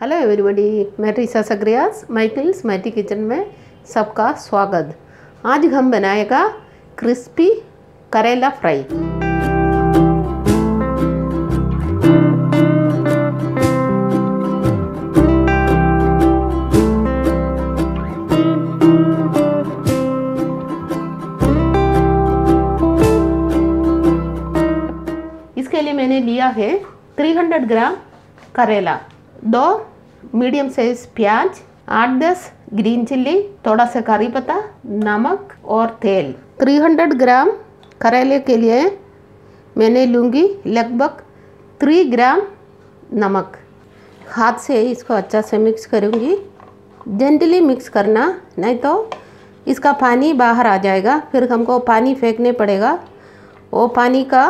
Hello everybody मैं रीसा सग्रियास Michaels मैटी kitchen में सबका स्वागत। आज हम बनाएगा क्रिस्पी करेला फ्राई इसके लिए मैंने लिया है 300 ग्राम करेला। दो मीडियम साइज़ प्याज आठ दस ग्रीन चिल्ली थोड़ा सा करी पत्ता नमक और तेल 300 ग्राम करेले के लिए मैंने लूँगी लगभग 3 ग्राम नमक हाथ से इसको अच्छा से मिक्स करूँगी जेंटली मिक्स करना नहीं तो इसका पानी बाहर आ जाएगा फिर हमको पानी फेंकने पड़ेगा वो पानी का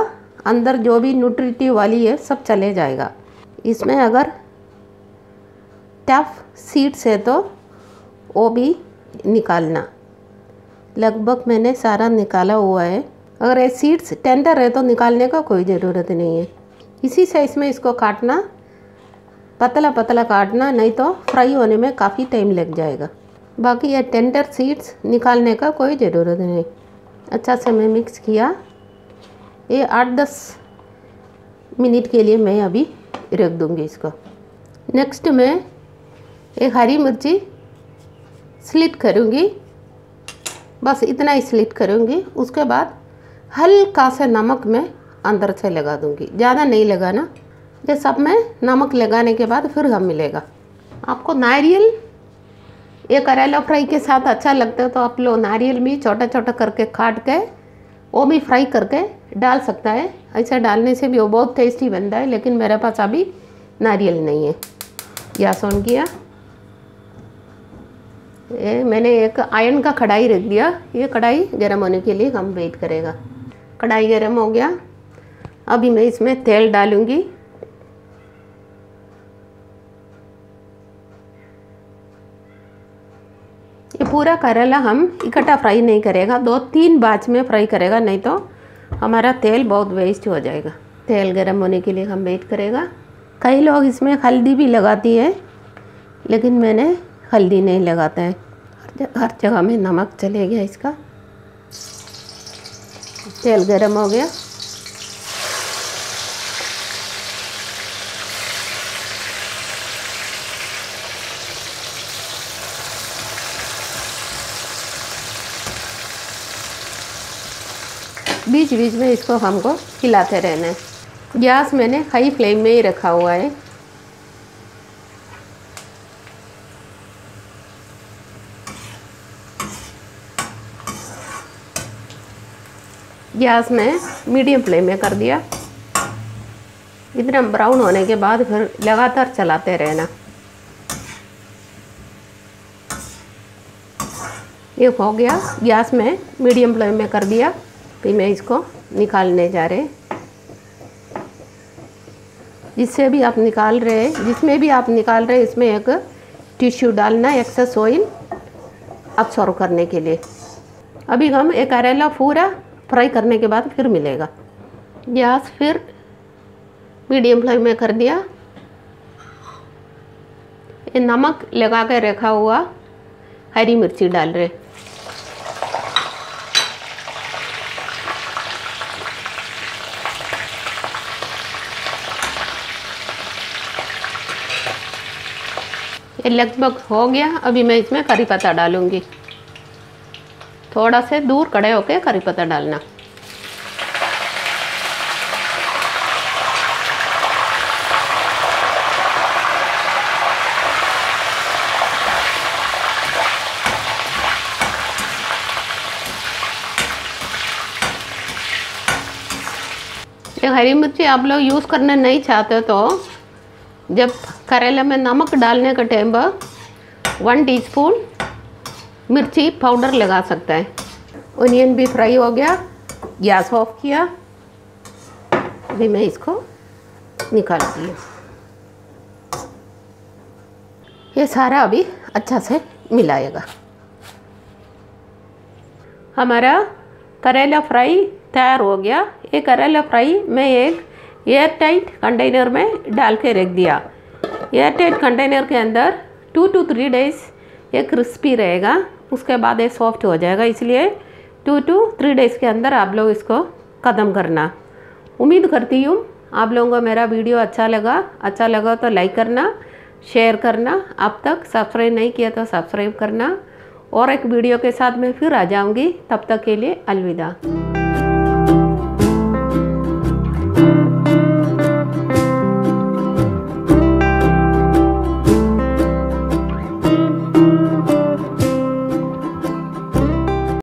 अंदर जो भी न्यूट्रिटिव वाली है सब चले जाएगा इसमें अगर टफ सीड्स है तो वो भी निकालना। लगभग मैंने सारा निकाला हुआ है। अगर ये सीड्स टेंडर है तो निकालने का कोई ज़रूरत नहीं है। इसी साइज़ में इसको काटना, पतला पतला काटना, नहीं तो फ्राई होने में काफ़ी टाइम लग जाएगा। बाकी ये टेंडर सीड्स निकालने का कोई ज़रूरत नहीं। अच्छा से मैं मिक्स किया। ये आठ दस मिनट के लिए मैं अभी रख दूँगी इसको। नेक्स्ट मैं एक हरी मिर्ची स्लिट करूँगी। बस इतना ही स्लिट करूँगी। उसके बाद हल्का सा नमक मैं अंदर से लगा दूँगी। ज़्यादा नहीं लगाना। ये सब में नमक लगाने के बाद फिर हम मिलेगा। आपको नारियल, ये करेला फ्राई के साथ अच्छा लगता है तो आप लोग नारियल भी छोटा छोटा करके काट के, वो भी फ्राई करके डाल सकता है। ऐसा डालने से भी वो बहुत टेस्टी बनता है, लेकिन मेरे पास अभी नारियल नहीं है। गैस ऑन किया। ये मैंने एक आयरन का कढ़ाई रख दिया। ये कढ़ाई गर्म होने के लिए हम वेट करेगा। कढ़ाई गर्म हो गया। अभी मैं इसमें तेल डालूँगी। ये पूरा करेला हम इकट्ठा फ्राई नहीं करेगा। दो तीन बाच में फ्राई करेगा, नहीं तो हमारा तेल बहुत वेस्ट हो जाएगा। तेल गर्म होने के लिए हम वेट करेगा। कई लोग इसमें हल्दी भी लगाती है, लेकिन मैंने हल्दी नहीं लगाते हैं। हर जगह में नमक चले गया इसका। तेल गर्म हो गया। बीच बीच में इसको हमको हिलाते रहना है। गैस मैंने हाई फ्लेम में ही रखा हुआ है। गैस में मीडियम फ्लेम में कर दिया। इतना ब्राउन होने के बाद फिर लगातार चलाते रहना। ये हो गया गैस में मीडियम फ्लेम में कर दिया। फिर मैं इसको निकालने जा रहे। जिससे भी आप निकाल रहे, जिसमें भी आप निकाल रहे, इसमें एक टिश्यू डालना, एक्सेस ऑयल अब्सॉर्व करने के लिए। अभी हम एक करेला पूरा फ्राई करने के बाद फिर मिलेगा। गैस फिर मीडियम फ्लेम में कर दिया। ये नमक लगा के रखा हुआ हरी मिर्ची डाल रहे। ये लगभग हो गया। अभी मैं इसमें करी पत्ता डालूँगी। थोड़ा से दूर कड़े होके करी पत्ता डालना। ये हरी मिर्ची आप लोग यूज़ करना नहीं चाहते तो जब करेले में नमक डालने का टाइम पर वन टीस्पून मिर्ची पाउडर लगा सकता है। ओनियन भी फ्राई हो गया गैस ऑफ़ किया। अभी मैं इसको निकालती हूँ। ये सारा अभी अच्छा से मिलाएगा। हमारा करेला फ्राई तैयार हो गया। ये करेला फ्राई मैं एक एयर टाइट कंटेनर में डाल के रख दिया। एयर टाइट कंटेनर के अंदर टू टू थ्री डेज़ ये क्रिस्पी रहेगा। उसके बाद ये सॉफ्ट हो जाएगा, इसलिए टू टू थ्री डेज़ के अंदर आप लोग इसको ख़त्म करना। उम्मीद करती हूँ आप लोगों को मेरा वीडियो अच्छा लगा। अच्छा लगा तो लाइक करना शेयर करना। अब तक सब्सक्राइब नहीं किया तो सब्सक्राइब करना। और एक वीडियो के साथ मैं फिर आ जाऊँगी। तब तक के लिए अलविदा।